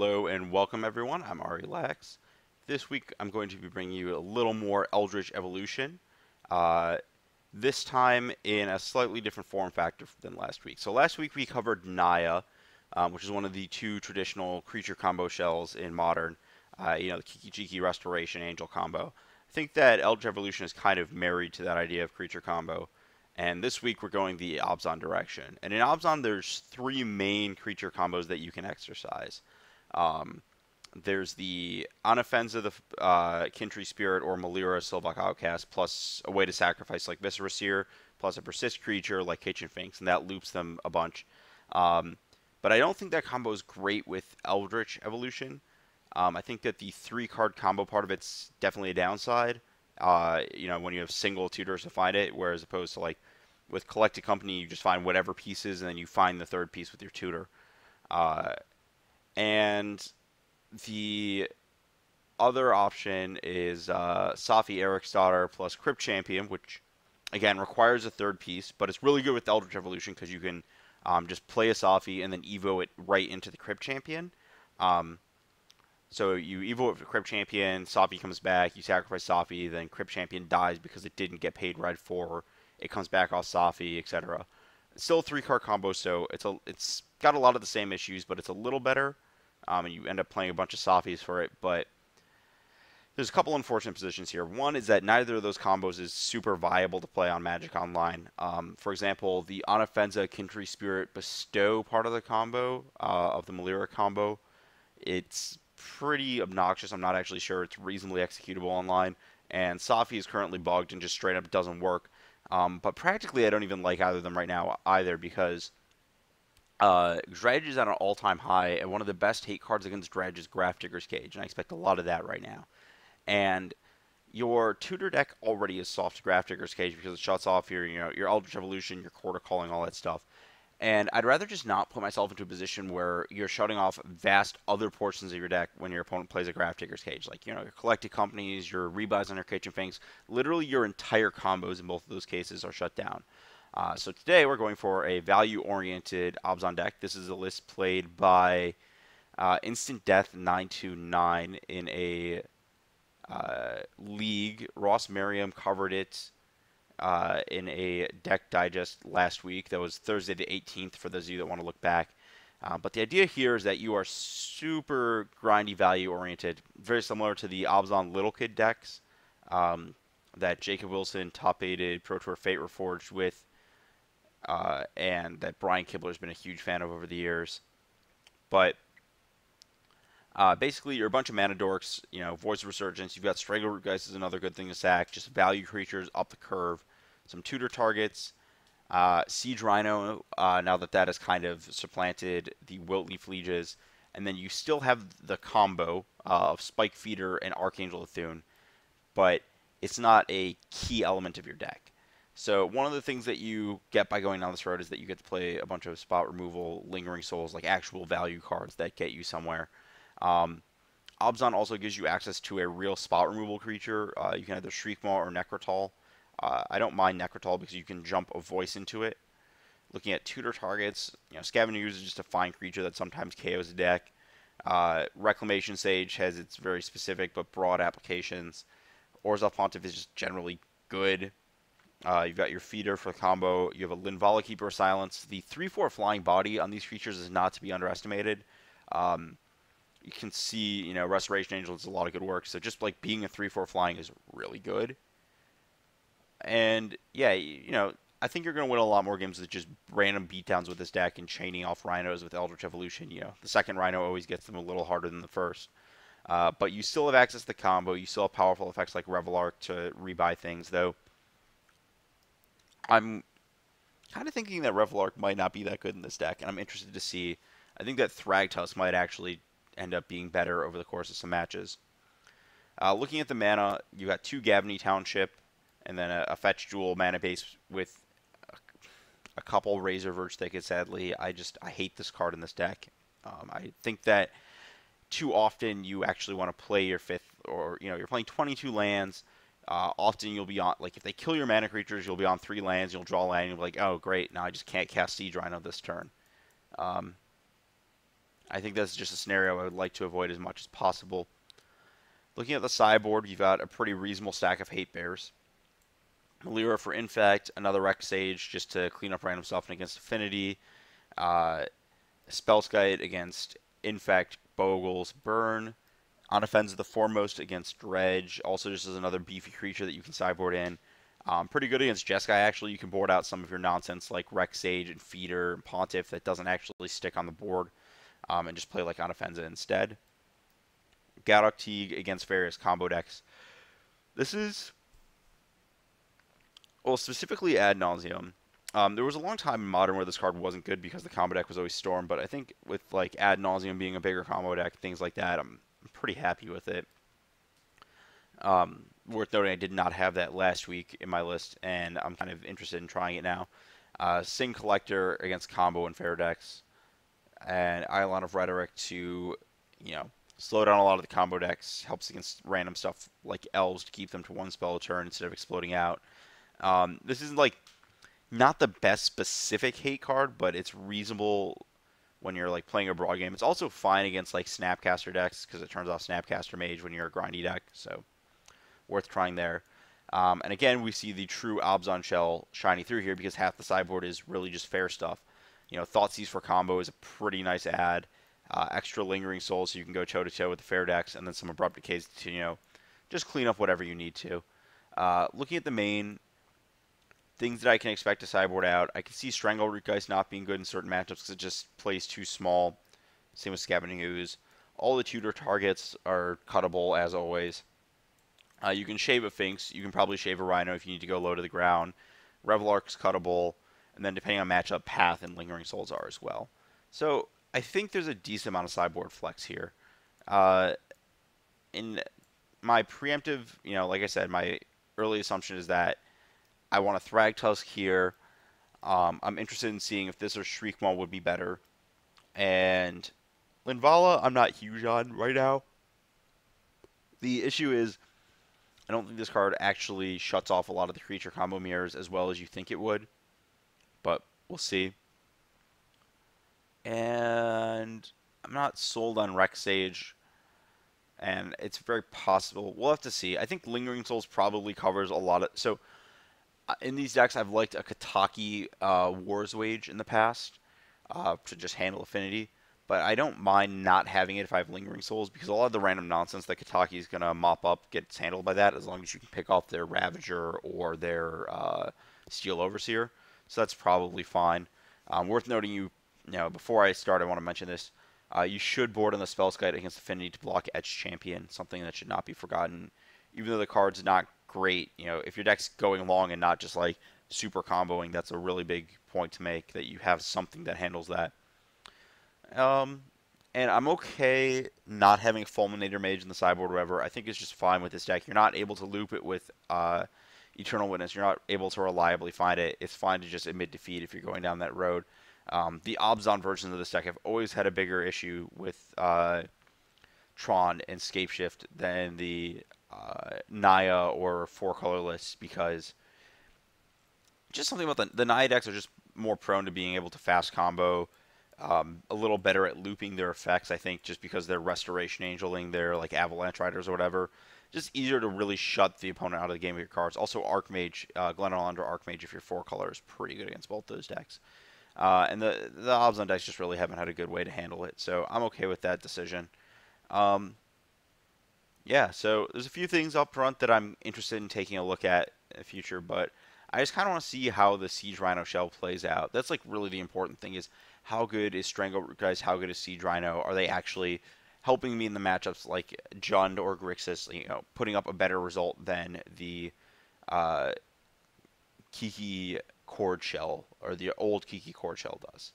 Hello and welcome everyone. I'm Ari Lax. This week I'm going to be bringing you a little more Eldritch Evolution. Uh, this time in a slightly different form factor than last week. So last week we covered Naya, um, which is one of the two traditional creature combo shells in Modern. Uh, you know, the Kiki-Jiki Restoration Angel combo. I think that Eldritch Evolution is kind of married to that idea of creature combo. And this week we're going the Abzan direction. And in Abzan, there's three main creature combos that you can exercise. Um, there's the Anafenza, the uh, Kin-Tree Spirit, or Melira Sylvok Outcast, plus a way to sacrifice like Viscera Seer, plus a persist creature like Kitchen Finks, and that loops them a bunch. Um, but I don't think that combo is great with Eldritch Evolution. Um, I think that the three card combo part of it's definitely a downside. Uh, you know, when you have single tutors to find it, whereas opposed to like with Collected Company, you just find whatever pieces and then you find the third piece with your tutor. Uh, and the other option is uh, Saffi daughter plus Crypt Champion, which again requires a third piece, but it's really good with Eldritch Evolution because you can um, just play a Saffi and then Evo it right into the Crypt Champion. Um, so you Evo it for Crypt Champion, Saffi comes back, you sacrifice Saffi, then Crypt Champion dies because it didn't get paid right for. It comes back off Saffi, etc. Still a three card combo, so it's a it's got a lot of the same issues, but it's a little better um, and you end up playing a bunch of Saffis for it. But there's a couple unfortunate positions here. One is that neither of those combos is super viable to play on Magic Online. Um, for example, the Anafenza Kin-Tree Spirit Bestow part of the combo, uh, of the Melira combo, it's pretty obnoxious. I'm not actually sure it's reasonably executable online. And Saffi is currently bugged and just straight up doesn't work. Um, but practically, I don't even like either of them right now either because uh, Dredge is at an all-time high, and one of the best hate cards against Dredge is Grafdigger's Cage, and I expect a lot of that right now. And your tutor deck already is soft Grafdigger's Cage because it shuts off your, you know, your Eldritch Evolution, your of Calling, all that stuff. And I'd rather just not put myself into a position where you're shutting off vast other portions of your deck when your opponent plays a Grafdigger's Cage. Like, you know, your collected companies, your rebuys on your Kitchen Finks, literally your entire combos in both of those cases are shut down. Uh, so today we're going for a value-oriented Abzan deck. This is a list played by uh, Instant Death 929 in a uh, league. Ross Merriam covered it uh, in a deck digest last week. That was Thursday the 18th for those of you that want to look back. Uh, but the idea here is that you are super grindy value oriented, very similar to the Abzan Little Kid decks um, that Jacob Wilson top aided Pro Tour Fate Reforged with uh, and that Brian Kibler's been a huge fan of over the years. But uh, basically, you're a bunch of mana dorks. You know, Voice of Resurgence. You've got Strangleroot Geist is another good thing to sack. Just value creatures up the curve. Some tutor targets. Uh, Siege Rhino. Uh, now that that has kind of supplanted the Wiltleaf Lieges, and then you still have the combo of Spike Feeder and Archangel of Thune, but it's not a key element of your deck. So one of the things that you get by going down this road is that you get to play a bunch of spot removal, lingering souls, like actual value cards that get you somewhere. Um, Abzan also gives you access to a real spot removal creature. Uh, you can either Shriekmaw or Nekrataal. Uh, I don't mind Nekrataal because you can jump a voice into it. Looking at tutor targets, you know, Scavenger is just a fine creature that sometimes KOs a deck. Uh, Reclamation Sage has its very specific but broad applications. Orzhov Pontiff is just generally good. Uh, you've got your feeder for combo. You have a Linvala Keeper of Silence. The 3-4 flying body on these creatures is not to be underestimated. Um, you can see, you know, Restoration Angel does a lot of good work. So just like being a 3-4 flying is really good. And yeah, you know, I think you're going to win a lot more games with just random beatdowns with this deck and chaining off rhinos with Eldritch Evolution. You know, the second rhino always gets them a little harder than the first. Uh, but you still have access to the combo. You still have powerful effects like Reveillark to rebuy things, though. I'm kind of thinking that Reveillark might not be that good in this deck, and I'm interested to see. I think that Thragtusk might actually end up being better over the course of some matches. Uh, looking at the mana, you got two Gavony Township, and then a, a fetch jewel mana base with a, a couple Razorverge Thicket. Sadly, I just I hate this card in this deck. Um, I think that too often you actually want to play your fifth, or you know, you're playing 22 lands uh, often you'll be on, like, if they kill your mana creatures, you'll be on three lands, you'll draw a land, and you'll be like, oh, great, now I just can't cast Siege Rhino this turn. Um, I think that's just a scenario I would like to avoid as much as possible. Looking at the sideboard, you've got a pretty reasonable stack of Hate Bears. Melira for Infect, another Rec Sage just to clean up random stuff and against Affinity. Uh, Spellskite against Infect, Bogles, Burn. Anafenza, the foremost against Dredge, also just as another beefy creature that you can sideboard in. Um, pretty good against Jeskai, actually. You can board out some of your nonsense like Rec Sage and Feeder and Pontiff that doesn't actually stick on the board um, and just play like Anafenza instead. Gaddock Teeg against various combo decks. This is, well, specifically Ad Nauseam. Um, there was a long time in Modern where this card wasn't good because the combo deck was always Storm, but I think with like Ad Nauseam being a bigger combo deck, things like that, I'm pretty happy with it. Um, worth noting, I did not have that last week in my list, and I'm kind of interested in trying it now. Uh, Sin Collector against combo and fair decks, and Eidolon of Rhetoric to, you know, slow down a lot of the combo decks, helps against random stuff like elves to keep them to one spell a turn instead of exploding out. Um, this is like not the best specific hate card, but it's reasonable when you're like playing a broad game. It's also fine against like Snapcaster decks because it turns off Snapcaster Mage when you're a grindy deck, so worth trying there. Um, and again, we see the true Abzan shell shining through here because half the sideboard is really just fair stuff. You know, Thoughtseize for combo is a pretty nice add. Uh, extra lingering souls so you can go toe to toe with the fair decks, and then some abrupt decays to you know just clean up whatever you need to. Uh, looking at the main things that I can expect to sideboard out, I can see Strangleroot Geist not being good in certain matchups because it just plays too small. Same with Scavenging Ooze. All the tutor targets are cuttable as always. Uh, you can shave a Finks. You can probably shave a Rhino if you need to go low to the ground. Reveillark's cuttable. And then depending on matchup, Path and Lingering Souls are as well. So I think there's a decent amount of sideboard flex here. Uh, in my preemptive, you know, like I said, my early assumption is that I want a Thragtusk here. Um, I'm interested in seeing if this or Shriekmaw would be better. And Linvala, I'm not huge on right now. The issue is, I don't think this card actually shuts off a lot of the creature combo mirrors as well as you think it would. But we'll see. And I'm not sold on Rec Sage. And it's very possible. We'll have to see. I think Lingering Souls probably covers a lot of. So in these decks, I've liked a Kataki uh, War's Wage in the past uh, to just handle Affinity. But I don't mind not having it if I have Lingering Souls because a lot of the random nonsense that Kataki is going to mop up gets handled by that as long as you can pick off their Ravager or their uh, Steel Overseer. So that's probably fine. Um, worth noting, you, you know, before I start, I want to mention this. Uh, you should board on the Spellskite against Affinity to block Etched Champion, something that should not be forgotten. Even though the card's not great, you know, if your deck's going long and not just like super comboing, that's a really big point to make that you have something that handles that. Um, and I'm okay not having Fulminator Mage in the sideboard or whatever. I think it's just fine with this deck. You're not able to loop it with uh, Eternal Witness. You're not able to reliably find it. It's fine to just admit defeat if you're going down that road. Um, the Abzan versions of this deck have always had a bigger issue with uh, Tron and Scapeshift than the uh, Naya or four colorless because just something about the, the Naya decks are just more prone to being able to fast combo. Um, a little better at looping their effects, I think, just because they're Restoration Angeling, they're like Avalanche Riders or whatever. Just easier to really shut the opponent out of the game with your cards. Also, Archmage, uh, Elendra Archmage, if you're four color, is pretty good against both those decks. Uh, and the the Abzan decks just really haven't had a good way to handle it, so I'm okay with that decision. Um, yeah, so there's a few things up front that I'm interested in taking a look at in the future, but I just kind of want to see how the Siege Rhino shell plays out. That's like really the important thing is how good is Strangle guys, how good is Siege Rhino? Are they actually helping me in the matchups like Jund or Grixis, you know, putting up a better result than the uh, Kiki Chord Shell or the old Kiki Chord Shell does.